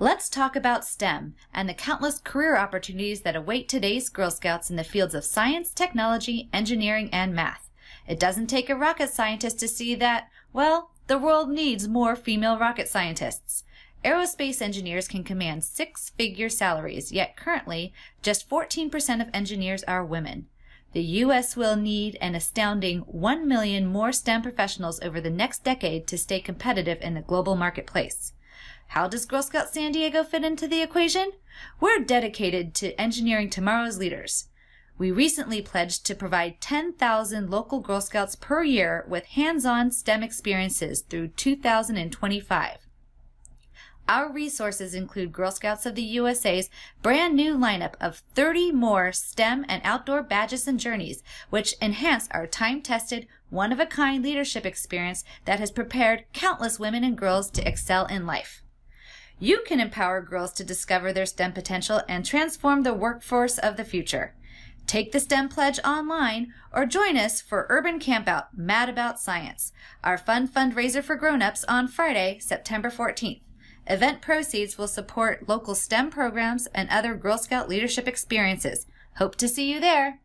Let's talk about STEM and the countless career opportunities that await today's Girl Scouts in the fields of science, technology, engineering, and math. It doesn't take a rocket scientist to see that, well, the world needs more female rocket scientists. Aerospace engineers can command six figure salaries, yet currently, just 14% of engineers are women. The U.S. will need an astounding 1 million more STEM professionals over the next decade to stay competitive in the global marketplace. How does Girl Scout San Diego fit into the equation? We're dedicated to engineering tomorrow's leaders. We recently pledged to provide 10,000 local Girl Scouts per year with hands-on STEM experiences through 2025. Our resources include Girl Scouts of the USA's brand new lineup of 30 more STEM and outdoor badges and journeys, which enhance our time-tested, one-of-a-kind leadership experience that has prepared countless women and girls to excel in life. You can empower girls to discover their STEM potential and transform the workforce of the future. Take the STEM Pledge online or join us for Urban Campout Mad About Science, our fun fundraiser for grown-ups on Friday, September 14th. Event proceeds will support local STEM programs and other Girl Scout leadership experiences. Hope to see you there.